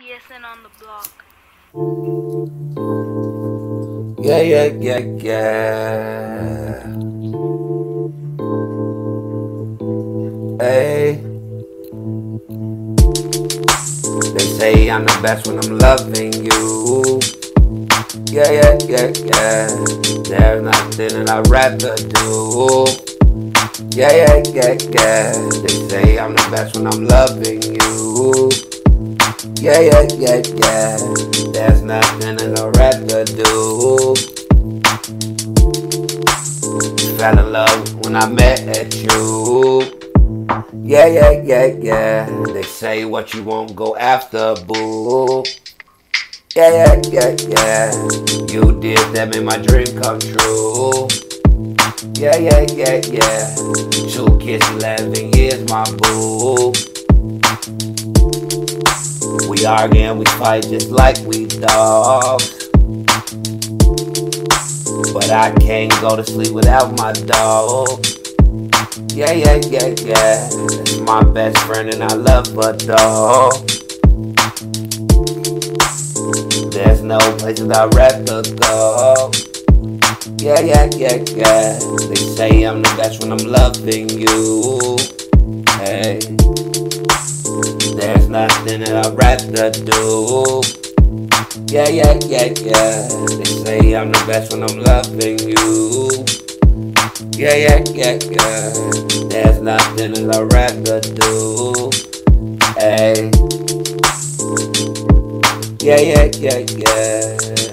TSN on the block. Yeah, yeah, yeah, yeah. Hey. They say I'm the best when I'm loving you. Yeah, yeah, yeah, yeah. There's nothing that I'd rather do. Yeah, yeah, yeah, yeah. They say I'm the best when I'm loving you. Yeah, yeah, yeah, yeah. There's nothing that I'd rather do. Fell in love when I met you. Yeah, yeah, yeah, yeah. They say what you won't go after, boo. Yeah, yeah, yeah, yeah. You did that made my dream come true. Yeah, yeah, yeah, yeah. Two kids, 11 years, my boo. We argue and we fight just like we dogs. But I can't go to sleep without my dog. Yeah, yeah, yeah, yeah. That's my best friend and I love her, dog. There's no place that I'd rather go. Yeah, yeah, yeah, yeah. They say I'm the best when I'm loving you. Nothing that I'd rather do. Yeah, yeah, yeah, yeah. They say I'm the best when I'm loving you. Yeah, yeah, yeah, yeah. There's nothing that I'd rather do. Hey. Yeah, yeah, yeah, yeah.